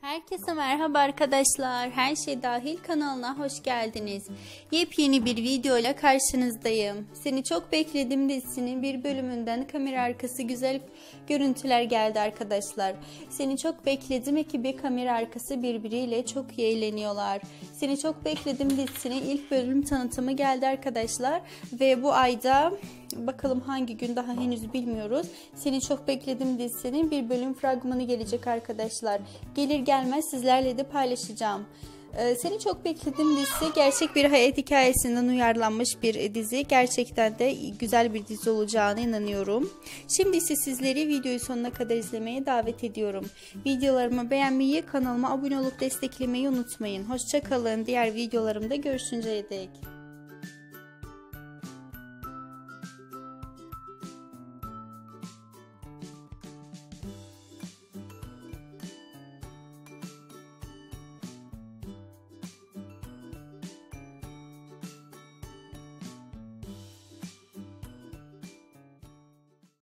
Herkese merhaba arkadaşlar. Her şey dahil kanalına hoş geldiniz. Yepyeni bir video ile karşınızdayım. Seni çok bekledim dizisinin bir bölümünden kamera arkası güzel görüntüler geldi arkadaşlar. Seni çok bekledim ekibi kamera arkası birbiriyle çok iyi eğleniyorlar. Seni çok bekledim dizisinin ilk bölüm tanıtımı geldi arkadaşlar. Ve bu ayda bakalım hangi gün daha henüz bilmiyoruz. Seni çok bekledim dizisinin bir bölüm fragmanı gelecek arkadaşlar. Gelir gelmez sizlerle de paylaşacağım. Ee, Seni çok bekledim dizisi gerçek bir hayat hikayesinden uyarlanmış bir dizi. Gerçekten de güzel bir dizi olacağına inanıyorum. Şimdi ise sizleri videoyu sonuna kadar izlemeye davet ediyorum. Videolarımı beğenmeyi, kanalıma abone olup desteklemeyi unutmayın. Hoşçakalın. Diğer videolarımda görüşünceye dek.